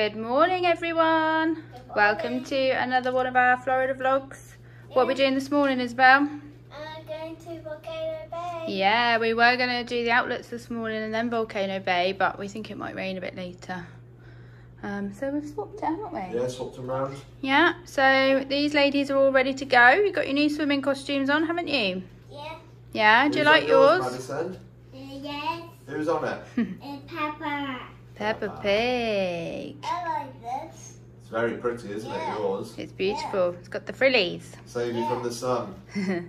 Good morning, everyone. Welcome to another one of our Florida vlogs. What are we doing this morning, Isabel? Uh, going to Volcano Bay. Yeah, we were going to do the outlets this morning and then Volcano Bay, but we think it might rain a bit later. Um, so we've swapped it, haven't we? Yeah, swapped them round. Yeah, so these ladies are all ready to go. You've got your new swimming costumes on, haven't you? Yeah. Yeah, do you like on yours? Madison? Uh, yes. Who's on it? And Papa. Peppa Pig. I like this. It's very pretty, isn't Yeah. it? Yours. It's beautiful. It's got the frillies. Save you from the sun.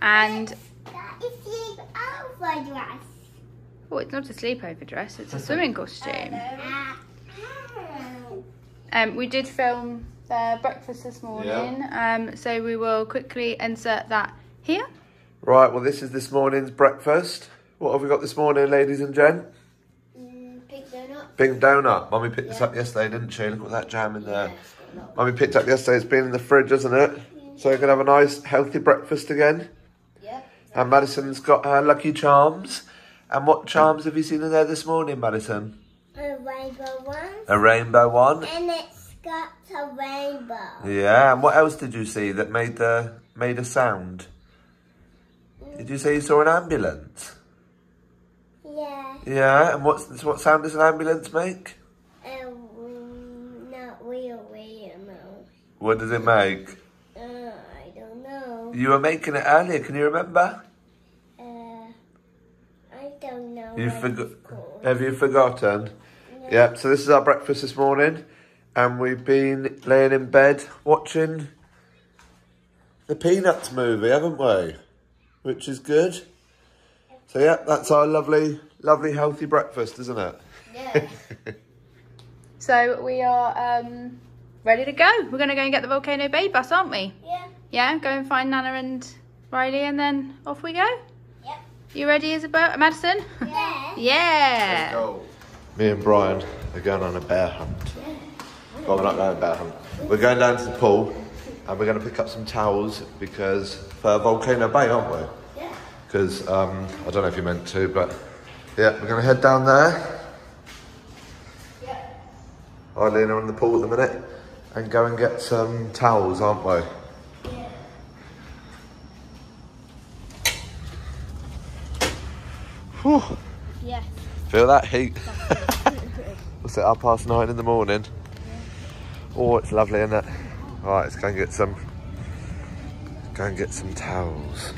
and, That is sleep over dress. oh, it's not a sleepover dress, it's a swimming costume. Uh, Um, we did film the breakfast this morning, um, so we will quickly insert that here. Right, well, this is this morning's breakfast. What have we got this morning, ladies and gent? Pig donut. Mummy picked this up yesterday, didn't she? Look at that jam in there. Mummy picked up yesterday. It's been in the fridge, hasn't it? So we're going to have a nice, healthy breakfast again. Yep. And Madison's got her Lucky Charms. And what charms have you seen in there this morning, Madison? A rainbow one. A rainbow one. And it's got a rainbow. Yeah, and what else did you see that made the made a sound? Did you say you saw an ambulance? Yeah. And what's what sound does an ambulance make? Um, not real, real, no. What does it make? Uh, I don't know. You were making it earlier, can you remember? Uh, I don't know. You forgot have you forgotten? Yeah, so this is our breakfast this morning and we've been laying in bed watching the Peanuts movie, haven't we? Which is good. So yeah, that's our lovely, lovely healthy breakfast, isn't it? Yeah. So we are um, ready to go. We're going to go and get the Volcano Bay bus, aren't we? yeah. Yeah, go and find Nana and Riley and then off we go. Yep. You ready, Isabel? Madison? Yeah. yeah. Me and Brian are going on a bear hunt. Well, we're not going on a bear hunt. We're going down to the pool and we're going to pick up some towels because for Volcano Bay, aren't we? Yeah. Because um, I don't know if you meant to, but yeah, we're going to head down there. Yeah. Eileen are in the pool at the minute and go and get some towels, aren't we? Yeah. Whew. Yes. Feel that heat? What's it, half past nine in the morning? Yeah. Oh, it's lovely, isn't it? Right, let's go and get some, go and get some towels.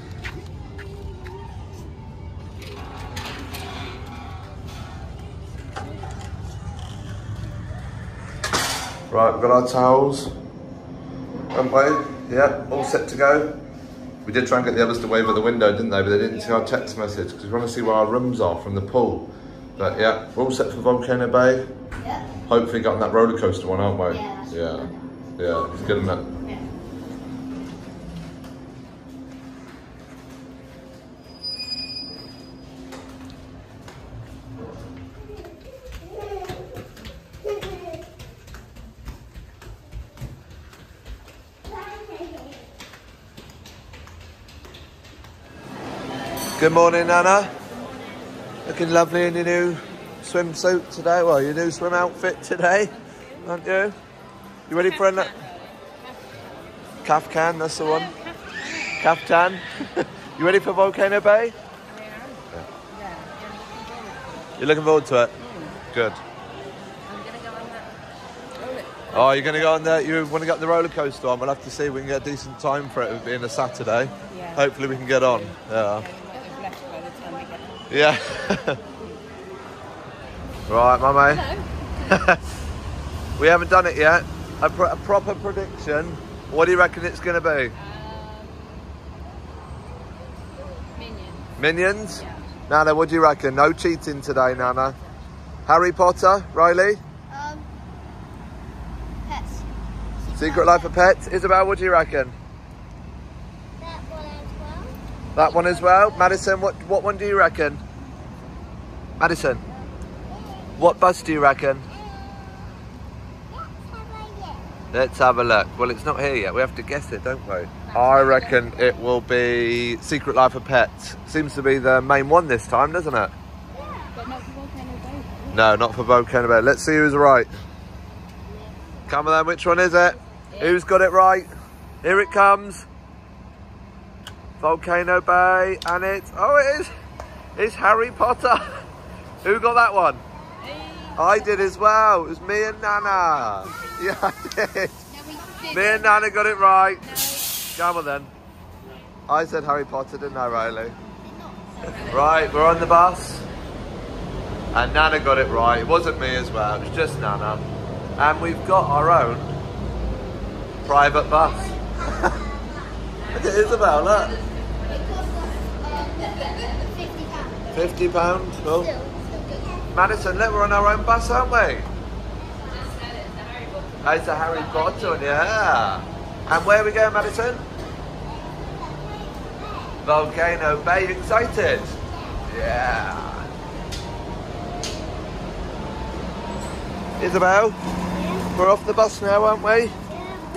Right, we've got our towels. Haven't we? Yeah, all set to go. We did try and get the others to wave at the window, didn't they? But they didn't see our text message because we want to see where our rooms are from the pool. But yeah, we're all set for Volcano Bay. Yeah. Hopefully, got on that roller coaster one, aren't we? Yeah, Yeah. Yeah, it's good, isn't it? Yeah. Good morning, Anna. Looking lovely in your new swimsuit today. Well, your new swim outfit today, aren't you? You ready for a Kaftan? That's the one. Kaftan. you ready for Volcano Bay? Yeah. You're looking forward to it. Good. Oh, you're going to go on there? You want to get the roller coaster on? We'll have to see if we can get a decent time for it. It being a Saturday. Yeah. Hopefully, we can get on. Yeah. I've left by the time we get Yeah. right, my mummy. we haven't done it yet. A, pro- a proper prediction. What do you reckon it's going to be? Minions. Minions? Nana, what do you reckon? No cheating today, Nana. Harry Potter, Riley? Um. Pets. Secret Life of Pets? Isabel, what do you reckon? That one as well. That one as well? Madison, what, what one do you reckon? Madison, what bus do you reckon? Let's have a look. Let's have a look. Well, it's not here yet. We have to guess it, don't we? I reckon it will be Secret Life of Pets. Seems to be the main one this time, doesn't it? But not for Volcano Bay. No, not for Volcano Bay. Let's see who's right. Come on then, which one is it? Who's got it right? Here it comes. Volcano Bay, and it's, oh it is, it's Harry Potter. Who got that one? I did as well. It was me and Nana. Yeah, I did. Me and Nana got it right. Come on then. I said Harry Potter, didn't I, Riley? Right, we're on the bus. And Nana got it right. It wasn't me as well, it was just Nana. And we've got our own private bus. look at Isabel, look. It cost us um, 50 pounds. Fifty pounds. Cool. Still, still. Madison, look, we're on our own bus, aren't we? Oh, It's a Harry Potter yeah. And where are we going, Madison? Volcano Bay. You excited? Yeah. Isabel, we're off the bus now, aren't we?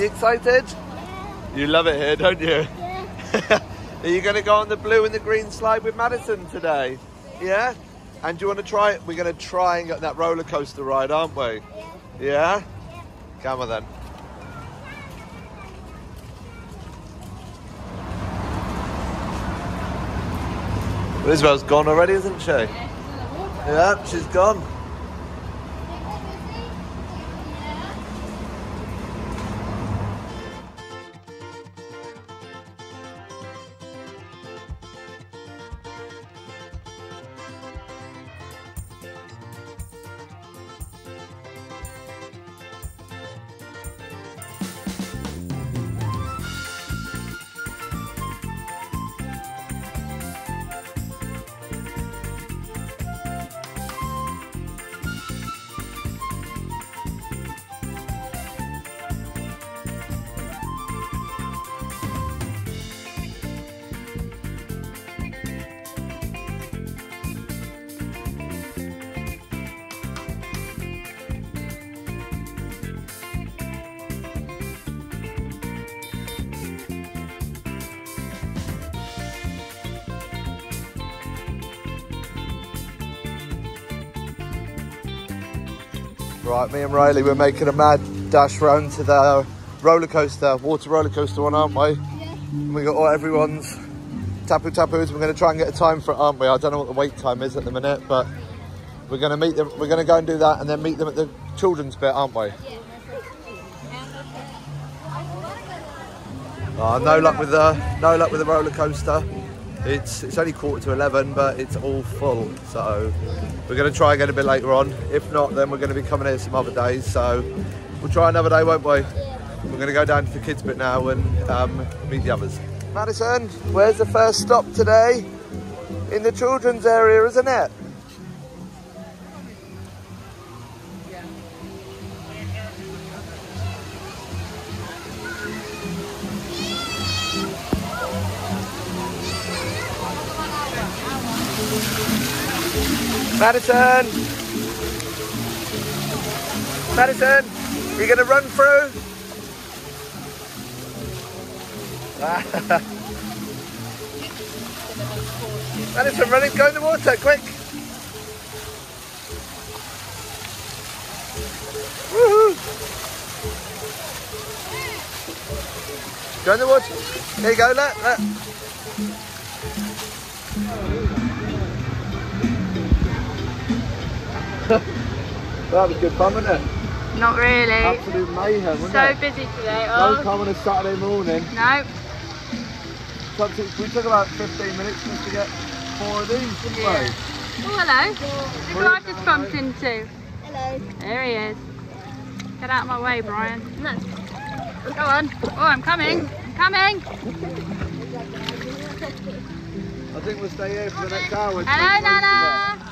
You excited? You love it here, don't you? Yeah. Are you going to go on the blue and the green slide with Madison today? Yeah? And do you want to try it? We're going to try and get that roller coaster ride, aren't we? Yeah? Come on then. Well, Isabel's gone already, isn't she? Yeah, she's gone. Right, me and Riley, we're making a mad dash round to the roller coaster, water roller coaster one, aren't we? We got all everyone's TapuTapus. We're going to try and get a time for it, aren't we? I don't know what the wait time is at the minute, but we're going to meet them. We're going to go and do that, and then meet them at the children's bit, aren't we? Oh, no luck with the no luck with the roller coaster. It's it's only quarter to eleven, but it's all full. So we're going to try again a bit later on. If not, then we're going to be coming here some other days. So we'll try another day, won't we? We're going to go down to the kids bit now and um, meet the others. Madison, where's the first stop today? In the children's area, isn't it? Madison! Madison, you gonna run through? Madison, run it, go in the water, quick! Woohoo! Go in the water. There you go, look, look. That was good fun, wasn't it? Not really. Absolute mayhem, wasn't So it? busy today. No Oh, time on a Saturday morning. no. We took about 15 minutes just to get four of these, didn't Yeah. we? Oh, hello. Look who I've just bumped into. Hello. There he is. Get out of my way, Brian. No. Go on. Oh, I'm coming. I'm coming. I think we'll stay here for the next hour. Hello, Nana.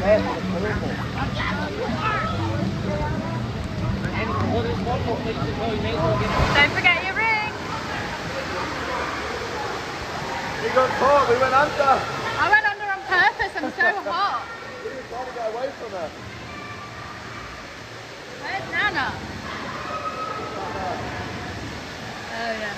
Don't forget your ring. We got caught, we went under. I went under on purpose, I'm so hot. We were trying to get away from her. Where's Nana? Oh yeah.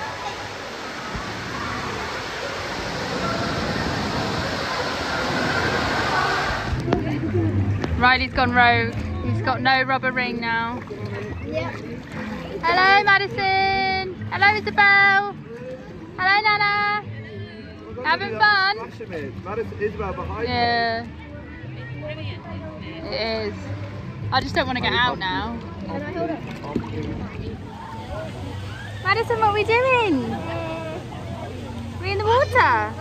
Riley's gone rogue. He's got no rubber ring now. Yeah. Hello, Madison. Hello, Isabel. Hello, Nana. Having fun? Madison, Isabel behind Yeah. It is. I just don't want to get out now. Can I hold it? Madison, what are we doing? We're in the water?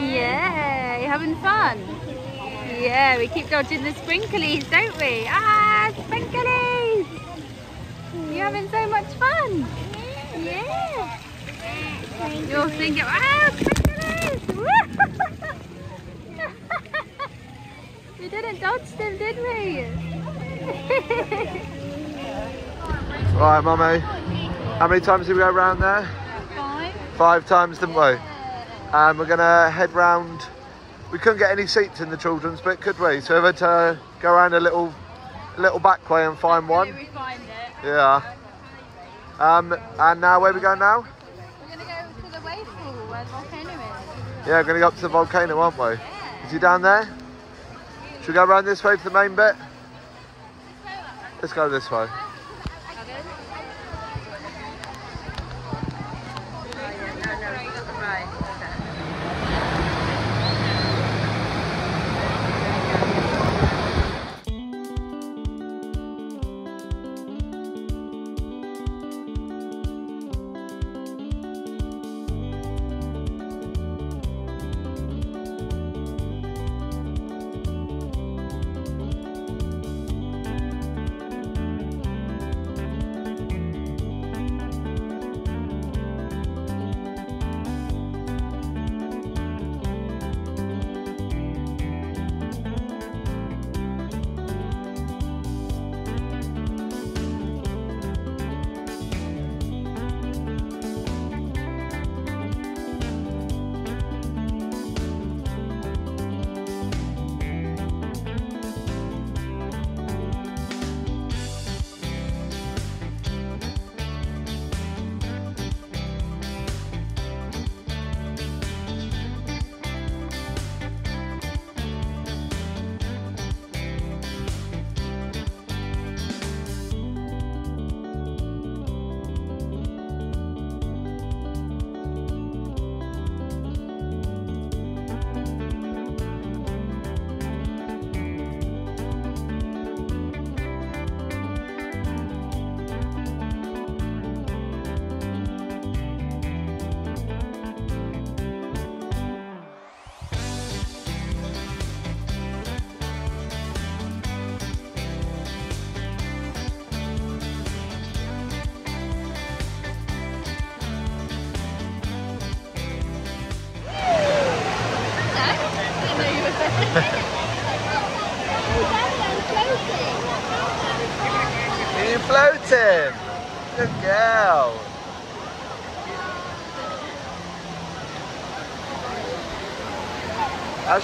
Yeah, you having fun? Yeah, we keep dodging the sprinklies, don't we? Ah, sprinklies! You're having so much fun? Yeah. You're thinking, ah, sprinklies! We didn't dodge them, did we? Right, mummy. How many times did we go round there? Five. Five times, didn't we? And we're gonna head round. We couldn't get any seats in the children's bit, could we? So we had to go around a little, a little back way and find one. We find it. Yeah. Um, and now where we going now? We're gonna go to the wave pool where the volcano is. Yeah, we're gonna go up to the volcano, aren't we? Is he down there? Should we go around this way to the main bit? Let's go this way.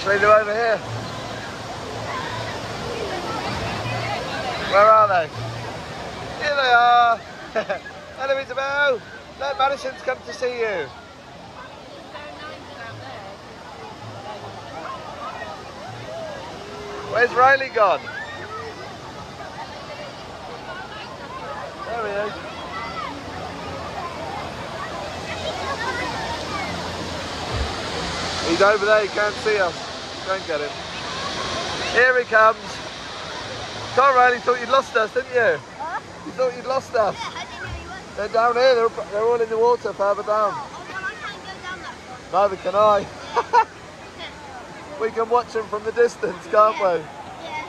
Ashley, they're over here. Where are they? Here they are. Hello, Isabel. Look, Madison's come to see you. Where's Riley gone? There he is. He's over there, he can't see us. Don't get him. Here he comes. Come on, Riley, thought you'd lost us, didn't you? You thought you'd lost us. Yeah, I didn't know he. They're down here, they're, they're all in the water further down. Oh, well, I can't go down that far. Neither can I. we can watch them from the distance, can't we? Yeah.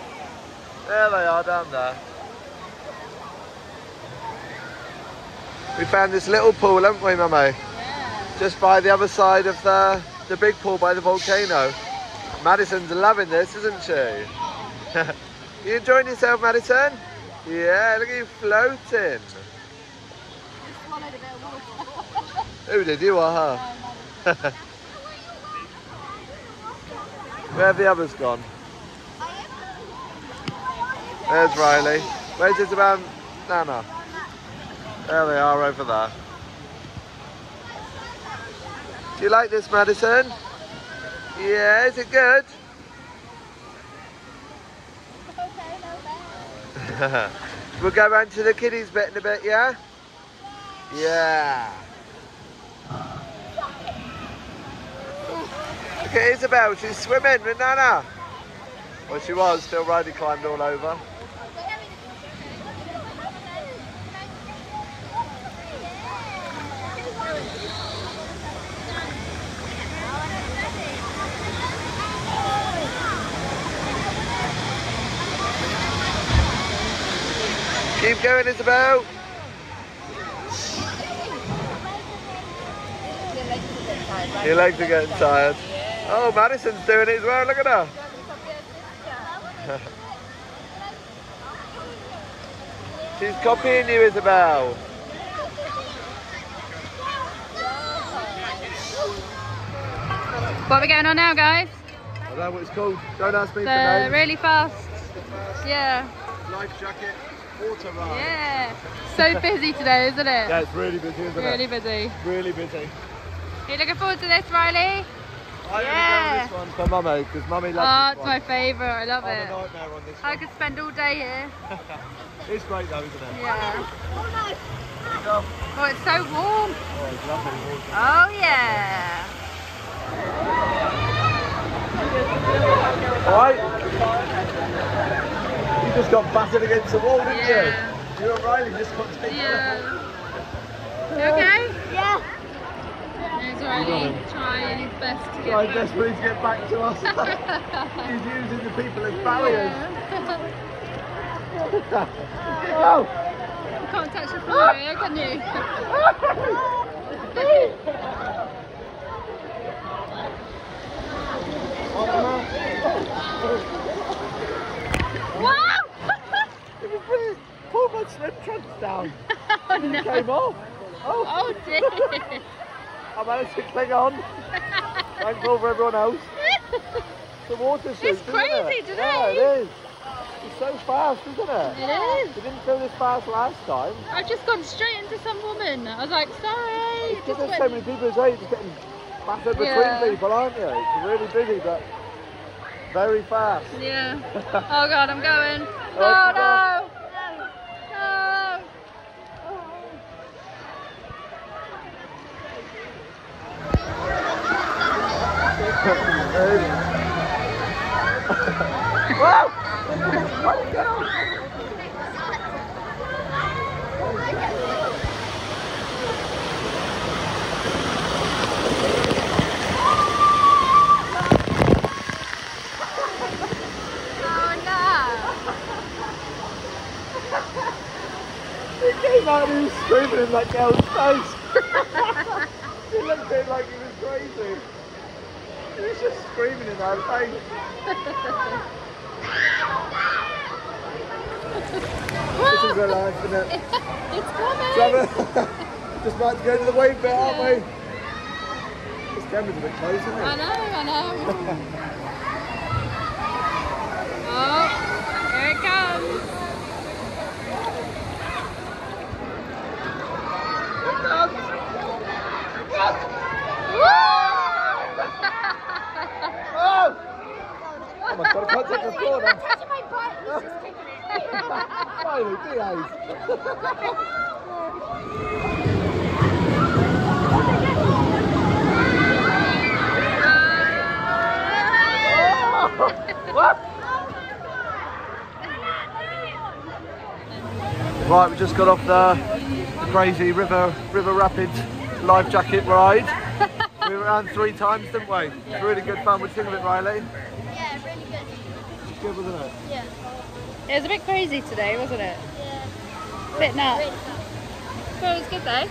There they are down there. We found this little pool, haven't we, Mummy? Yeah. Just by the other side of the, the big pool by the volcano. Madison's loving this, isn't she? you enjoying yourself, Madison? Yeah, look at you floating. Who did you her? Where have the others gone? There's Riley. Where's Isabel? Nana. There they are over there. Do you like this, Madison? Yeah, is it good? we'll go round to the kiddies bit in a bit, yeah? Yeah. Look at Isabel, she's swimming with Nana. Well, she was, till Riley climbed all over. Keep going, Isabel. Your legs are getting tired. Oh, Madison's doing it as well. Look at her. She's copying you, Isabel. What are we going on now, guys? I don't know what it's called. Don't ask me for The names. really fast. Yeah. Life jacket, water ride. Yeah. So busy today, isn't it? Yeah, it's really busy, isn't Really it? busy. Really busy. You looking forward to this, Riley? I'm Yeah. gonna go on this one for Mummy because Mummy loves Oh, it's my favourite. I love I'm it. on I could spend all day here. It's great though, isn't it? Yeah. Oh, Oh, it's so warm. Oh, it's lovely water. Oh, yeah. Alright. You just got battered against the wall, didn't Yeah. you? You and Riley just got taken Yeah. You okay? Yeah. There's Riley trying his best to get Trying back. desperately to get back to us. He's using the people as barriers. oh! You can't touch the floor ah. here, can you? wow! It was Pull my slip trunks down. oh no! Came off. Oh, Oh dear! I managed to cling on. Thanks for everyone else. The water suit, isn't crazy it? today. Yeah, it is. It's so fast, isn't it? it is. It didn't feel this fast last time. I've just gone straight into some woman. I was like, sorry. Because Just there's so many people you're just getting battered between Yeah. people, aren't you? It's really busy, but very fast. Yeah. Oh god, I'm going. Oh, Oh! No! No! He came out and he was screaming in that girl's face. he looked at him like he was crazy. He was just screaming in her face. this is real life, isn't it? It's coming! Just about to go to the wave bit, aren't we? This camera's a bit close, isn't it? I know, I know. oh, here it comes. Oh! Oh my god, I can't take the floor now. Touching my butt. He's just kicking it. Riley, behave. Right, we just got off the, the crazy river river rapids life jacket ride. we ran three times, didn't we? Really good fun. What do you think of it, Riley? Yeah, really good. It's good, wasn't it? Yeah. It was a bit crazy today, wasn't it? Yeah. Bit nuts. Really. But it was good though.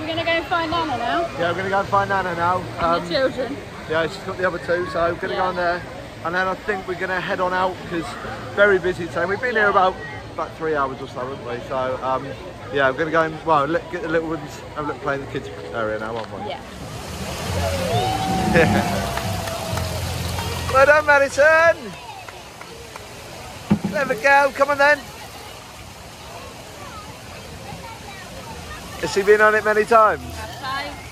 We're gonna go and find Nana now. Yeah, we're going to go and find Nana now. And Um, the children. Yeah, she's got the other two, so we're going to go Yeah. on there. And then I think we're going to head on out because very busy today. We've been here about about three hours or so, haven't we? So um, yeah, we're going to go and well let, get the little ones have a look play in the kids area now, aren't we? Yeah. Well done, Madison. Clever girl. Come on then. Has she been on it many times?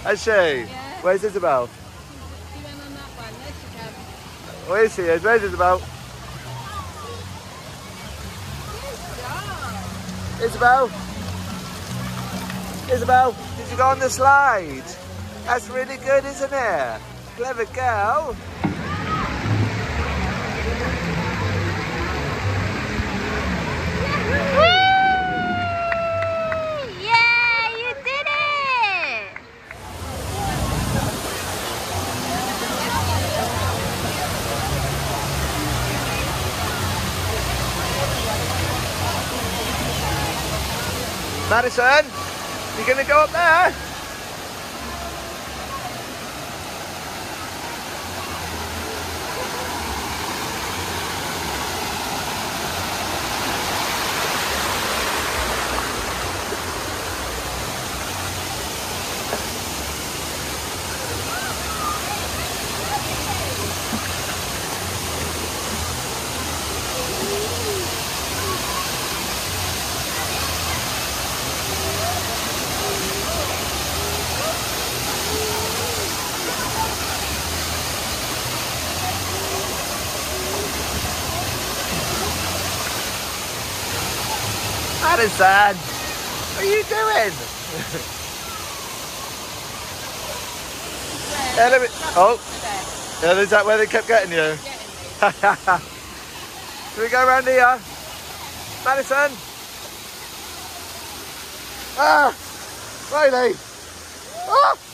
Has she? Yeah. Where's Isabel? She went on that one. There she. Where is she? Where's Isabel? Isabel? Isabel, did you go on the slide? That's really good, isn't it? Clever girl. Madison, you gonna go up there? Madison, what are you doing? Me- oh, yeah, is that where they kept getting you? Can we go around here? Madison? Ah! Riley! Ah!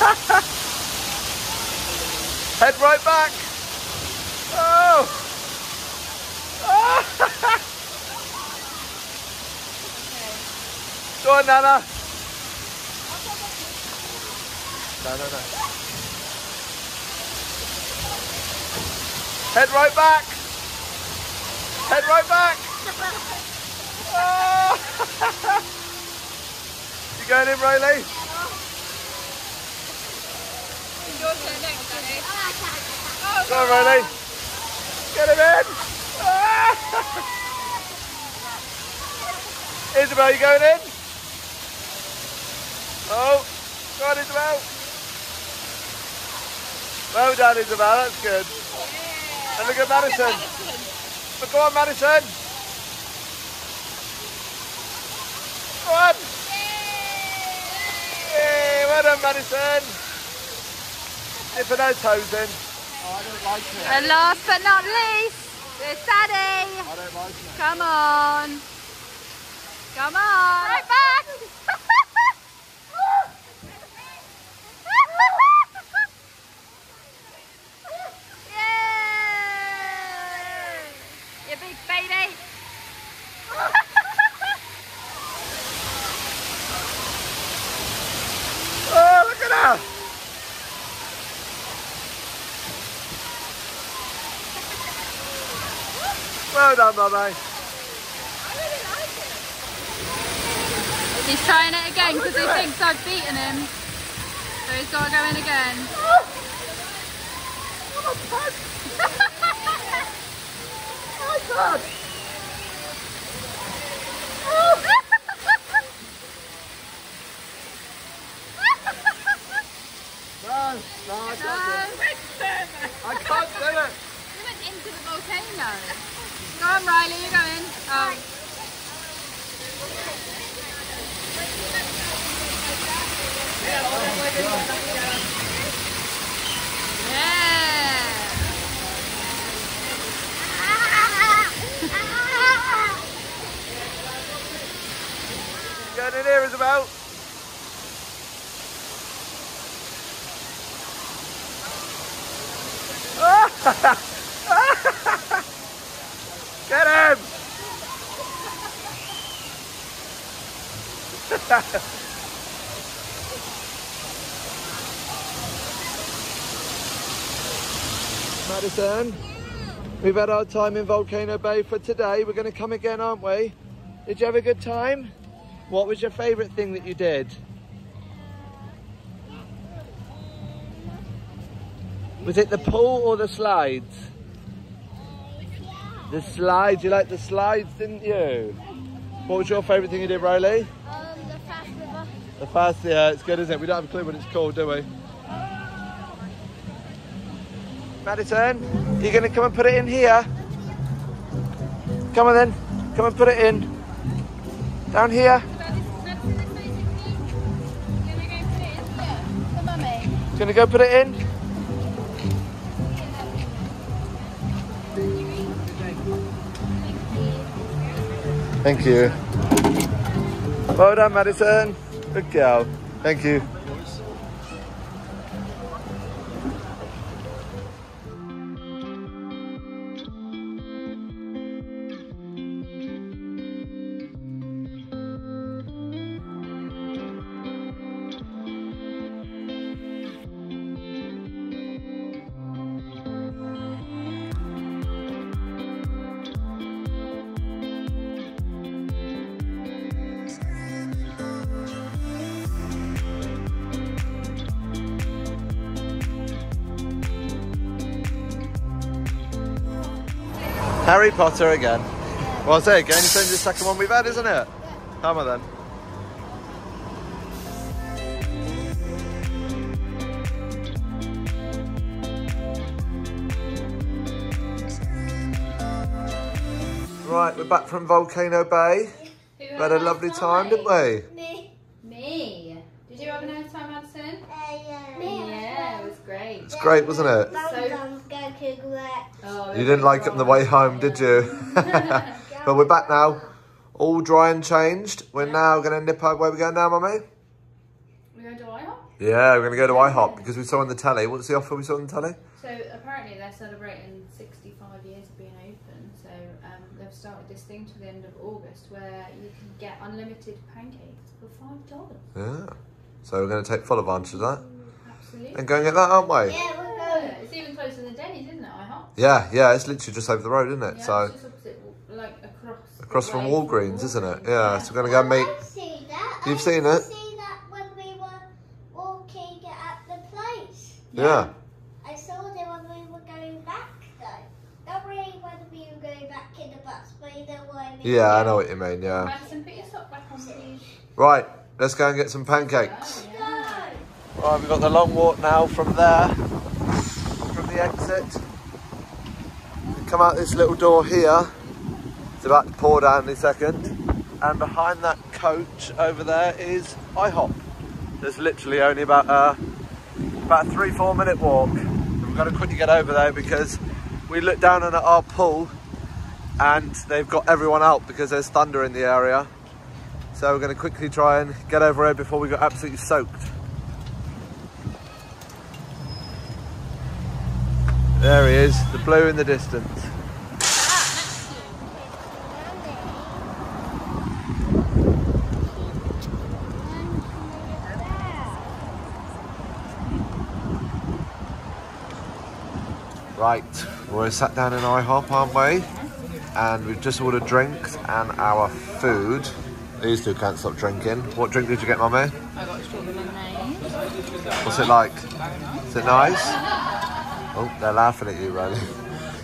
Head right back! Oh! Ah! Go on, Nana! No, no, no. Head right back! Head right back! Oh! you going in, Riley? Your turn next, Danny. Go on, Riley. Get him in! Ah! Isabel, you going in? Oh, go on, Isabel. Well done, Isabel. That's good. And look at Madison. But go on, Madison. Go on. Yay, well done, Madison. Dipping her toes in. Oh, and last but not least, it's Daddy. I don't like it. Come on. Come on. Right back. Yay! You big baby. Oh, look at her. Well done, Mummy. He's trying it again because he thinks I've beaten him. So he's got to go in again. Oh, God. No, no, I can't do it. I can't do it. We went into the volcano. On, Riley, you're going. Oh. Um, yeah. Going in here, Isabel. Ah! Get him! Madison, we've had our time in Volcano Bay for today. We're going to come again, aren't we? Did you have a good time? What was your favourite thing that you did? Was it the pool or the slides? The slides, you liked the slides, didn't you? What was your favourite thing you did, Riley? Um, the fast river. The fast, yeah, it's good, isn't it? We don't have a clue what it's called, do we? Madison, you're going to come and put it in here? Come on then, come and put it in. Down here. The mummy. Going to go put it in? Thank you. Well done, Madison. Good girl. Thank you. Harry Potter again. Well, I'll say again, it's only the second one we've had, isn't it? Come on then. Right, we're back from Volcano Bay. We had a lovely time, didn't we? Me. Me. Did you have a nice time, Madison? Uh, yeah. Yeah, it was great. It's great, wasn't it? Mum, go to Gret. Oh, You didn't like it on the way home, did you? but we're back now, all dry and changed. We're now going to nip out. Where we going now, mummy? We're going to IHOP. Yeah, we're going to go to IHOP because we saw on the telly. What's the offer we saw on the telly? So apparently they're celebrating 65 years of being open. So um, they've started this thing to the end of August where you can get unlimited pancakes for five dollars. Yeah. So we're going to take full advantage of that Absolutely. and go and get that, aren't we? Yeah, we're going. it's even closer than Denny's, isn't it? IHOP. Yeah, yeah. It's literally just over the road, isn't it? Yeah, so it's just opposite, like across. across from way Walgreens, isn't it? Yeah. So we're going to go and meet. I've seen that. You've I seen used it? to see that when we were walking at the place. Yeah. I saw them when we were going back though. Not really when we were going back in the bus, but you know what I mean. Yeah, I know what you mean. Yeah. Madison, put your sock back on, please. Right. Let's go and get some pancakes. Oh, go. Right, we've got the long walk now from there, from the exit. Come out this little door here. It's about to pour down in a second. And behind that coach over there is IHOP. There's literally only about a, about a three, four minute walk. We've got to quickly get over there because we looked down at our pool and they've got everyone out because there's thunder in the area. So we're going to quickly try and get over here before we get absolutely soaked. There he is, the blue in the distance. Right, we're sat down in IHOP, aren't we? And we've just ordered drinks and our food. These two can't stop drinking. What drink did you get, mummy? I got strawberry lemonade. What's it like? Is it nice? Oh, they're laughing at you, Riley.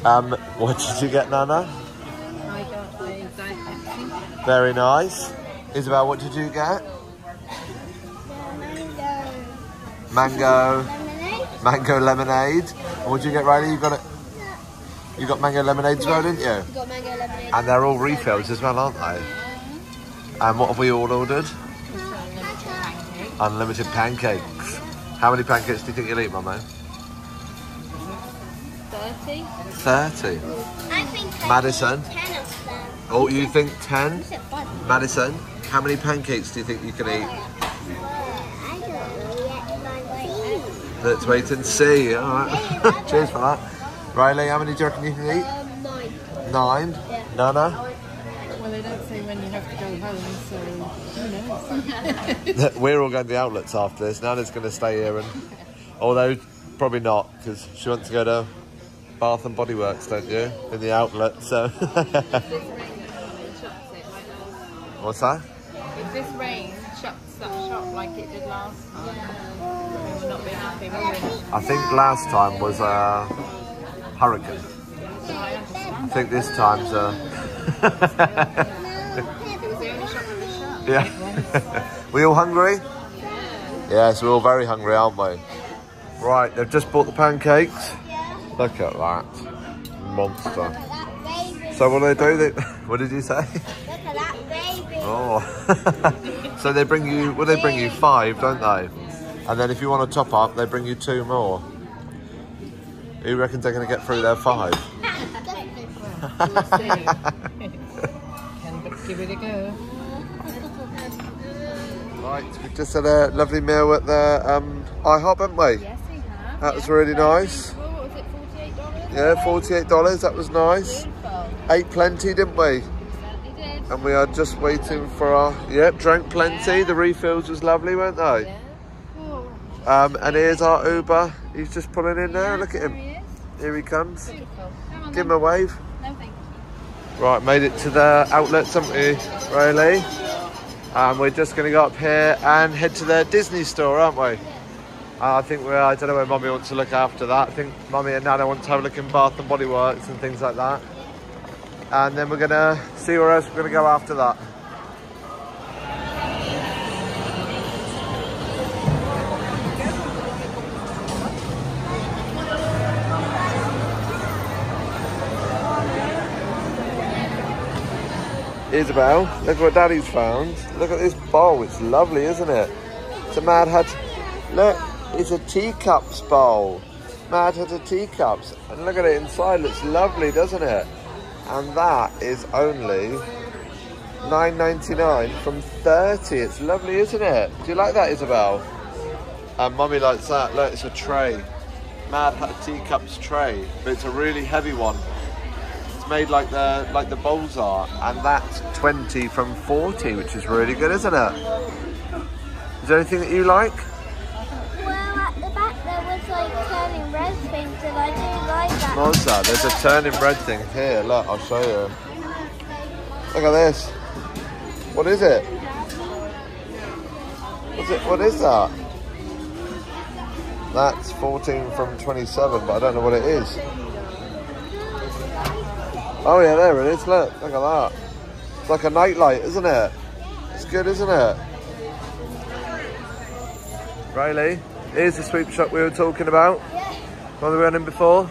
Um, what did you get, Nana? I got a Diet Pepsi. Very nice. Isabel, what did you get? Mango. Mango, Lemonade. mango lemonade. And what did you get, Riley? You got it. You got mango lemonade as well, didn't you? We got mango lemonade. And they're all refills as well, aren't they? And what have we all ordered? Unlimited pancakes. How many pancakes do you think you'll eat, Mummy? 30. 30. I think I Madison? need ten of them. Oh, you think 10? Is it fun? Madison, how many pancakes do you think you can eat? I don't know yet. Let's wait and see. All right. Cheers for that. Riley, how many do you reckon you can eat? Um, nine. Nine. Yeah. Nana? Well, they don't say when you have to go home, so who knows? We're all going to the outlets after this. Nana's going to stay here, and although probably not because she wants to go to Bath and Body Works, don't you? In the outlet. So what's that? If this rain shuts that shop like it did last time, we will not be happy, will we? I think last time was a hurricane. I think this time's uh, a... It was the only shop in the shop. Yeah. we all hungry? Yes, we're all very hungry, aren't we? Right, they've just bought the pancakes. Look at that. Monster. At that. So what do they do? They, what did you say? Look at that baby. Oh. so they bring you, well they bring you five, don't they? And then if you want to top up, they bring you two more. Who reckons they're going to get through their five? Can but give it a go. Right, we just had a lovely meal at the um, IHOP, haven't we? Yes, we have. That was really nice. What was it, $48? Yeah, forty-eight dollars. That was nice. Beautiful. Ate plenty, didn't we? Certainly did. And we are just waiting for our. Yep, drank plenty. The refills was lovely, weren't they? Yeah. Oh, Um, and here's our Uber. He's just pulling in now. Look at there him. he is. Here he comes. Beautiful. Come on, Give him a wave. No, thank you. Right, made it to the outlet, haven't we, Riley? And we're just going to go up here and head to the Disney store, aren't we? Uh, I think we're, I don't know where Mummy wants to look after that. I think Mummy and Nana want to have a look in Bath and Body Works and things like that. And then we're to see where else we're to go after that. Isabel, look what Daddy's found. Look at this bowl. It's lovely, isn't it? It's a Mad Hat. Look, it's a teacups bowl. Mad Hat of teacups. And look at it inside. Looks lovely, doesn't it? And that is only 9.99 from 30. It's lovely, isn't it? Do you like that, Isabel? And Mummy likes that. Look, it's a tray. Mad Hat teacups tray, but it's a really heavy one. It's made like the like the bowls are, and that's 20 from 40, which is really good, isn't it? Is there anything that you like? Well, at the back there was like turning red things, and I There's a turning red thing here. Look, I'll show you. Look at this. What is it? What's it? What is that? That's 14 from 27, but I don't know what it is. Oh yeah, there it is. Look, look at that. It's like a nightlight, isn't it? It's good, isn't it? Riley, here's the sweep shop we were talking about. One we went in before.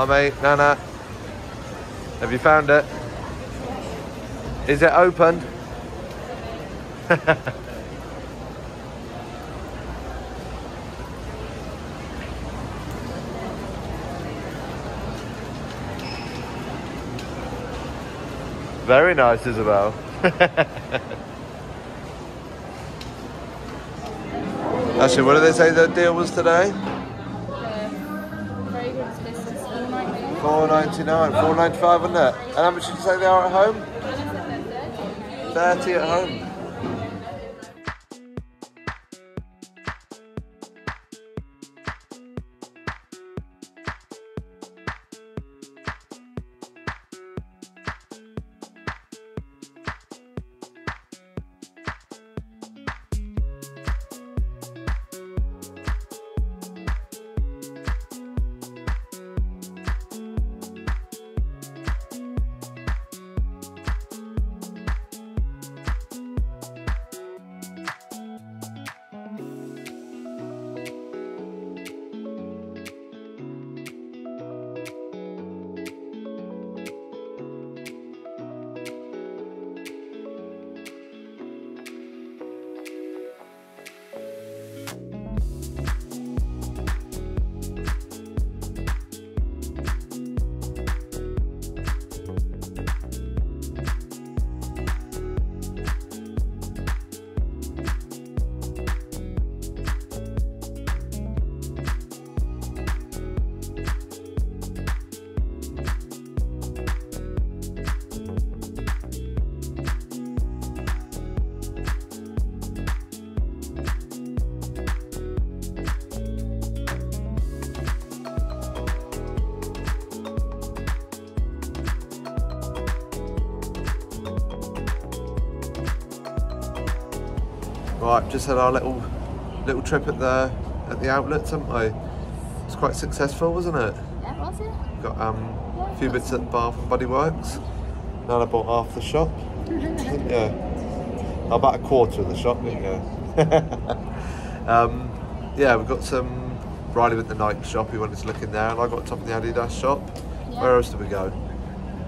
Oh, Mummy, Nana, have you found it? Is it open? Very nice, Isabel. Actually, what did they say the deal was today? Four ninety nine, four ninety five, isn't it? And how much did you say they are at home? Thirty at home. Right, just had our little little trip at the at the outlets, haven't we? It's quite successful, wasn't it? Yeah, was it? Got um, a few bits at Bath and Body Works. Now I bought half the shop, didn't? About a quarter of the shop, didn't you? um, yeah, we've got some. Riley went to the Nike shop. He wanted to look in there, and I got top of the Adidas shop. Yeah. Where else did we go?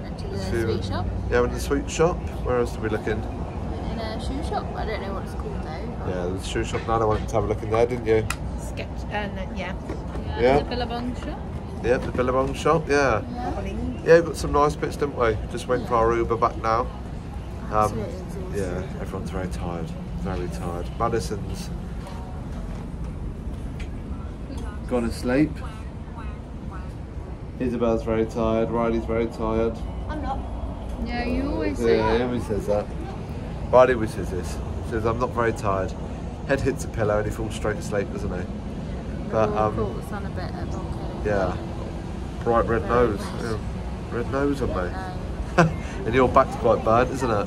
Went to the Few- sweet shop. Yeah, went to the sweet shop. Where else did we look in? In a shoe shop. I don't know what it's called though. Yeah, the shoe shop. Nana wanted to have a look in there, didn't you? Sketch, uh, no, yeah. Yeah. The Billabong shop. Yeah, the Billabong shop. Yeah. Collins. Yeah, we've got some nice bits, didn't we? Just waiting for our Uber back now. Um, yeah, everyone's very tired. Very tired. Madison's gone to sleep. Isabel's very tired. Riley's very tired. I'm not. Yeah, you always say Yeah, he always says that. Riley always says this. Says, I'm not very tired. Head hits a pillow and he falls straight to sleep, doesn't he? But, We'll um, focus on a bit yeah. Bright red nose. Yeah. Red nose on me. And your back's quite burnt, isn't it?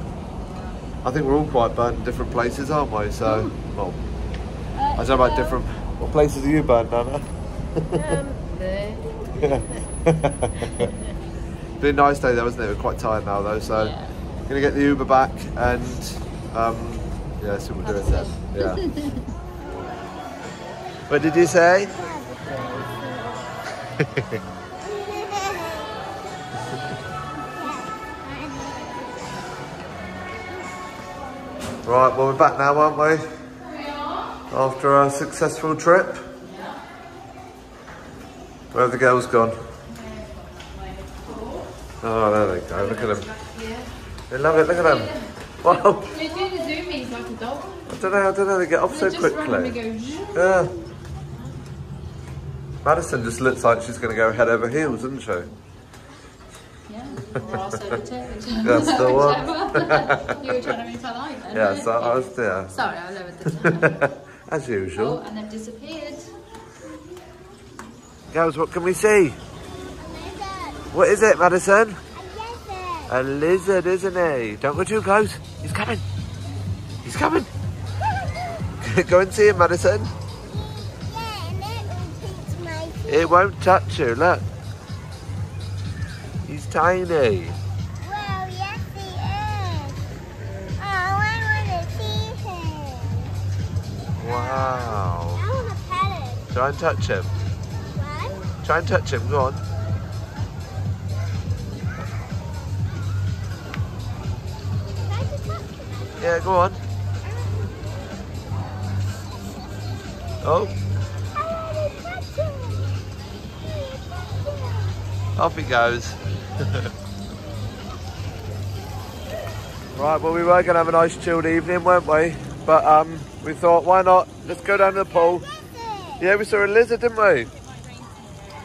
I think we're all quite burnt in different places, aren't we? So, well, I don't know about different. What places are you burnt, Nana? there. Been a nice day though, wasn't it? We're quite tired now though, so Yeah. gonna get the Uber back and um, yeah, see what we're doing then. Yeah. what did you say? Right, well we're back now, aren't we? After a successful trip. Where have the girls gone? Oh, there they go. Look at them. They love it. Look at them. Wow. They do the zoomies like a dog. I don't know. I don't know. They get off so They just run and quickly. go, Yeah. Madison just looks like she's going to go head over heels, isn't she? Yeah. Or I'll say the two. That's the one. You were trying to make her like then. Yeah, so I was there. Sorry, I lowered the tone. As oh, usual. and they've disappeared. Girls, what can we see? What is it, Madison? A lizard! A lizard, isn't he? Don't go too close. He's coming. He's coming. go and see him, Madison. It won't touch you, look. He's tiny. Well, yes, he is. Oh, I want to see him. Wow. I want to pet him. Try and touch him. What? Try and touch him, go on. Try to touch him. Yeah, go on. Oh, off he goes. right, well, we were going to have a nice chilled evening, weren't we? But um, we thought, why not? Let's go down to the pool. Yeah, we saw a lizard, didn't we?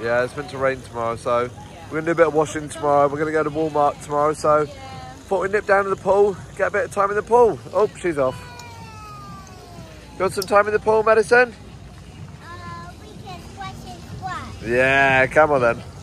Yeah, it's meant to rain tomorrow, so we're going to do a bit of washing tomorrow. We're going to go to Walmart tomorrow, so thought we'd nip down to the pool, get a bit of time in the pool. Oh, she's off. You want some time in the pool, Madison? Yeah, come on then.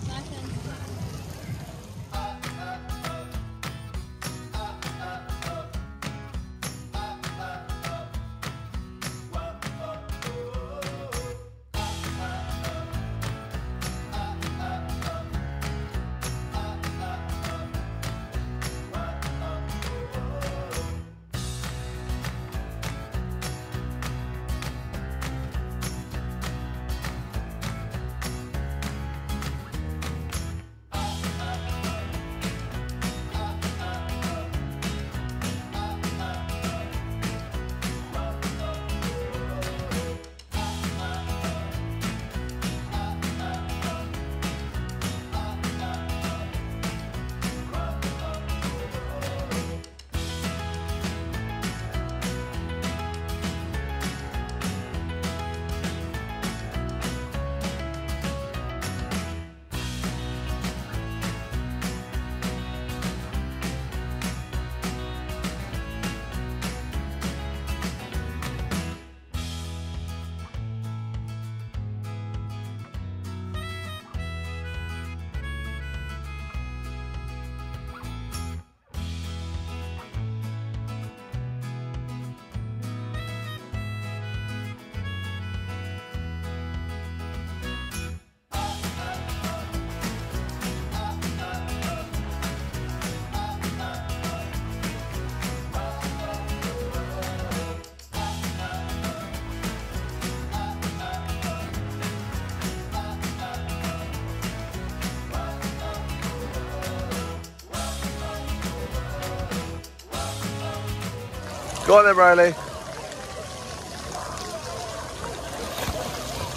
Go on then, Riley.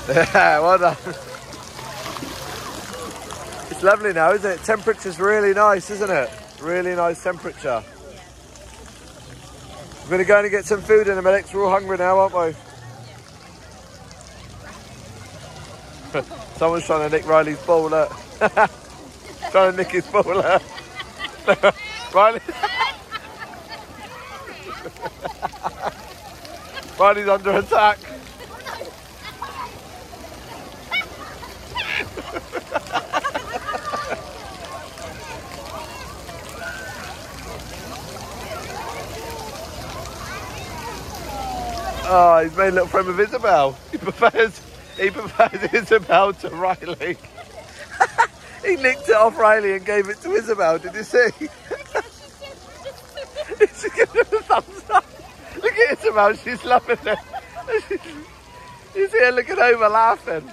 Yeah, well done. It's lovely now, isn't it? Temperature's really nice, isn't it? Really nice temperature. We're going to go and get some food in a minute we're all hungry now, aren't we? Someone's trying to nick Riley's ball, look. trying to nick his ball, look. Riley. Riley's under attack. Oh, he's made a little friend with Isabel. He prefers, he prefers Isabel to Riley. he nicked it off Riley and gave it to Isabel. Did you see? He's giving her a thumbs up. At Isabel, she's loving it. she's here looking over laughing.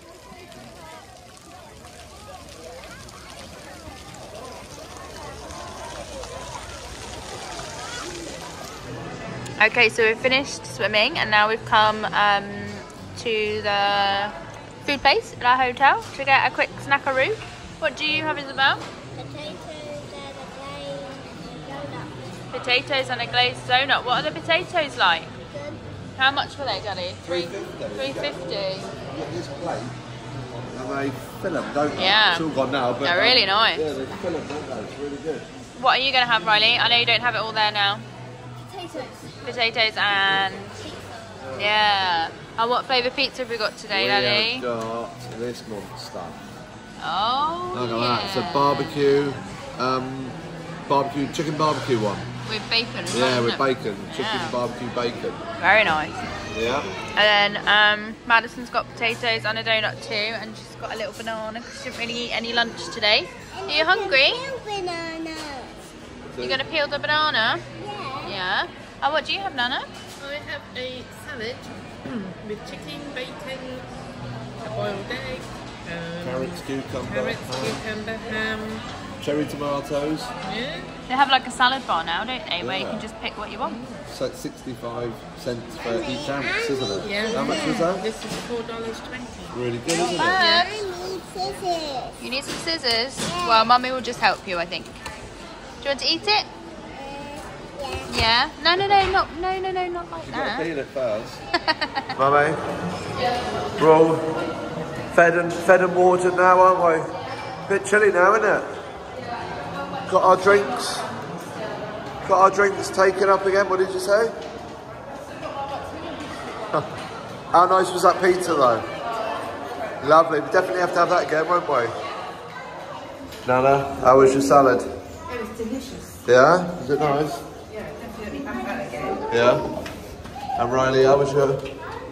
Okay, so we've finished swimming and now we've come um, to the food place at our hotel to get a quick snackaroo. What do you have, Isabel? Potatoes and a glazed donut. Potatoes and a glazed donut. What are the potatoes like? Good. How much were they, Daddy? Three three fifty. This plate and they fill them, don't they? Yeah. It's all gone now, but They're really nice. Yeah, they fill them, don't they? It's really good. What are you going to have, Riley? I know you don't have it all there now. Potatoes. Potatoes and yeah. And what flavour pizza have we got today, we Daddy? have got this monster. Oh, Look at yeah. that. It's a barbecue, um, barbecue chicken barbecue one. With bacon. Yeah, with it? bacon, chicken Yeah. barbecue bacon. Very nice. Yeah. And then um, Madison's got potatoes and a donut too, and she's got a little banana because she didn't really eat any lunch today. Are you hungry? Real bananas. You're gonna peel the banana? Yeah. Yeah. And what do you have, Nana? I have a salad with chicken, bacon, a boiled egg, um, Carrots, cucumber, carrots, ham, cucumber, ham. Cherry tomatoes. Yeah. They have like a salad bar now, don't they? Where you can just pick what you want. So it's 65 cents for each ounce, isn't it? Yeah. How much was that? This is four dollars twenty. Really good, isn't it? Babs, I need scissors. you need some scissors? Well, Mummy will just help you, I think. Do you want to eat it? Uh, yeah. Yeah. No, no, no, not, no, no, no, not like You've got to that. peel it first. Mummy, we're all fed and, fed and watered now, aren't we? A bit chilly now, isn't it? Got our drinks. Got our drinks taken up again. What did you say? How nice was that pizza though? Lovely. We definitely have to have that again, won't we? Nana, how was your salad? It was delicious. Yeah? Is it nice? Yeah, definitely have that again. Yeah. And Riley, how was your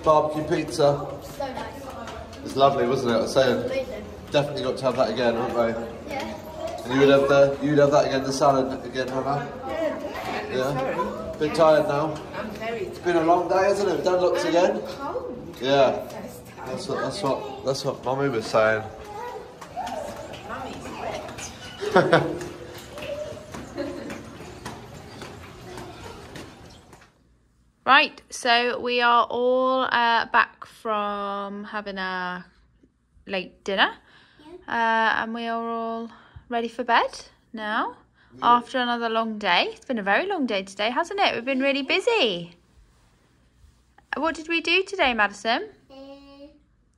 barbecue pizza? So nice. It was lovely, wasn't it? I was saying, Amazing. definitely got to have that again, haven't we? Yeah. And you would have the, you'd have that again, the salad again, Hannah. Yeah, definitely. Yeah. Sorry. Bit tired now. I'm very It's been a long day, hasn't it? We've done lots again. cold. Yeah. That's what, that's what, that's what Mummy was saying. Mummy's wet. Right, so we are all uh, back from having a late dinner. Uh, and we are all ready for bed now after another long day. It's been a very long day today, hasn't it? We've been really busy. What did we do today, Madison? Uh,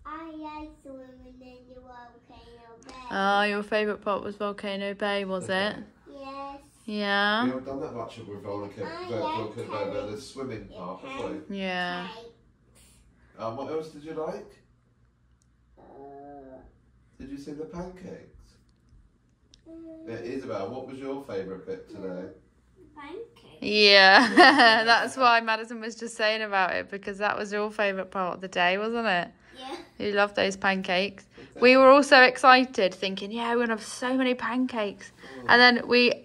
I like swimming in the volcano bay. Oh, your favourite part was Volcano Bay, was it? yes. Yeah. We haven't done that much with Volcano Bay, the swimming part, have we? Yeah. Um, what else did you like? Uh, Did you see the pancakes? Yeah, Isabel, what was your favourite bit today? pancake. Yeah, that's why Madison was just saying about it because that was your favourite part of the day, wasn't it? Yeah. You loved those pancakes. We were all so excited, thinking, "Yeah, we're gonna have so many pancakes," and then we,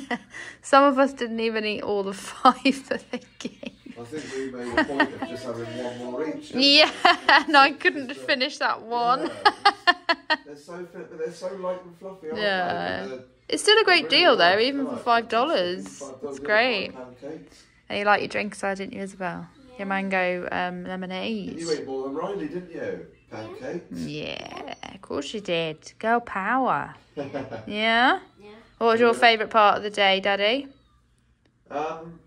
some of us didn't even eat all the five that they gave. I think we made a point of just having one more each. Yeah, and I couldn't finish that one. They're so fit, but they're so light and fluffy, aren't Yeah. they? But It's still a great they're deal really though, even aren't for five dollars. It's great. And you like your drink as well, didn't you, Isabel? Your mango um, And lemonade. you ate more than Riley, didn't you? Pancakes. Yeah, of course you did. Girl power. Yeah? Yeah. What was your favourite part of the day, Daddy? Um,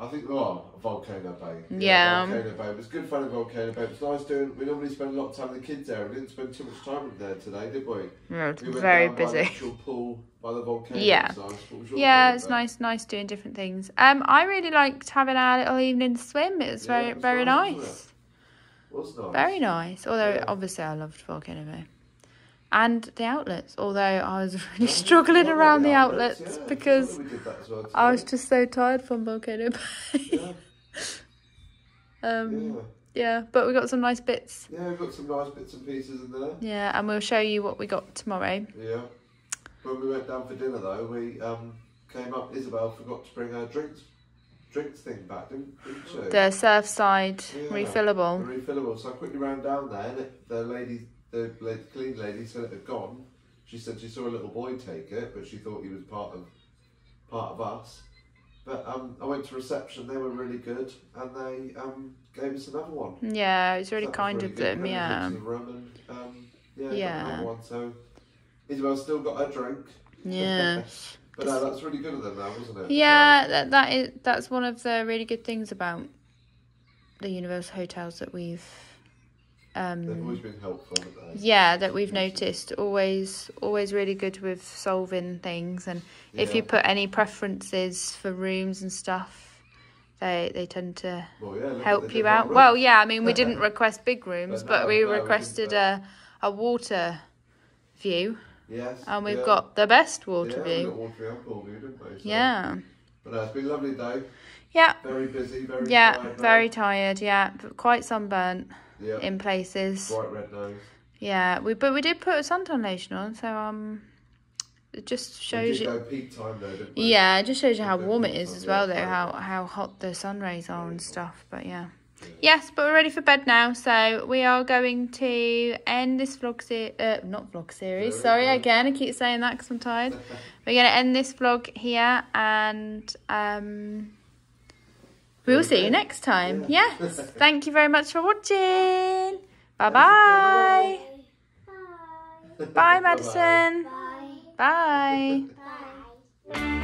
I think, oh, Volcano Bay. Yeah. Volcano Bay. It was good fun at Volcano Bay. It was nice doing, we normally spend a lot of time with the kids there. We didn't spend too much time there today, did we? Yeah, it's We went very down by the busy. actual pool by the volcano. Yeah. It was nice. What was your Yeah, it's nice, nice doing different things. Um, I really liked having our little evening swim. It was Yeah, very, it was very nice, nice. was nice. Very nice. Although Yeah. obviously I loved Volcano Bay. And the outlets. Although I was really struggling yeah, around the outlets, outlets yeah. because We did that as well I was just so tired from Volcano Bay. Yeah, um, yeah. yeah, but we got some nice bits. Yeah, we've got some nice bits and pieces in there. Yeah, and we'll show you what we got tomorrow. Yeah. When we went down for dinner though, we um, came up. Isabel forgot to bring her drinks, drinks thing back, didn't, didn't she? The Surfside Yeah. refillable. The refillable. So I quickly ran down there, and the lady, the clean lady, said it had gone. She said she saw a little boy take it, but she thought he was part of part of us. But um, I went to reception. They were really good, and they um, gave us another one. Yeah, it's really was kind really of good. them. Yeah. the and, um, yeah, Yeah. one. So Isabel's still got her drink. Yeah. But no, that's really good of them now, wasn't it? Yeah, that, that is that's one of the really good things about the Universal hotels that we've So they've um always been helpful, yeah, that we've noticed always always really good with solving things and if you put any preferences for rooms and stuff they they tend to Well, yeah, help you out. room. Well, yeah, I mean we didn't request big rooms, But but we no, requested a a water view Yes. and we've yeah. got the best water yeah, view. water view and pool view, didn't we? So- Yeah. But no, it's been a lovely day. Yeah. Very busy, very Yeah, tired now. very tired. Yeah, but quite sunburnt Yeah. in places. Bright red nose. Yeah, we but we did put a suntan lotion on, so um, it just shows you. go peak time though, didn't we? Yeah, it just shows you how warm it is as well, though. How hot. how hot the sun rays are and stuff. But yeah. Yes, but we're ready for bed now, so we are going to end this vlog se- uh, not vlog series. Very Sorry good. again, I keep saying that because I'm tired. We're gonna end this vlog here, and um, we will see you next time. Yeah. Yes, thank you very much for watching. Bye bye. Bye. Bye, Madison. Bye. Bye. Bye.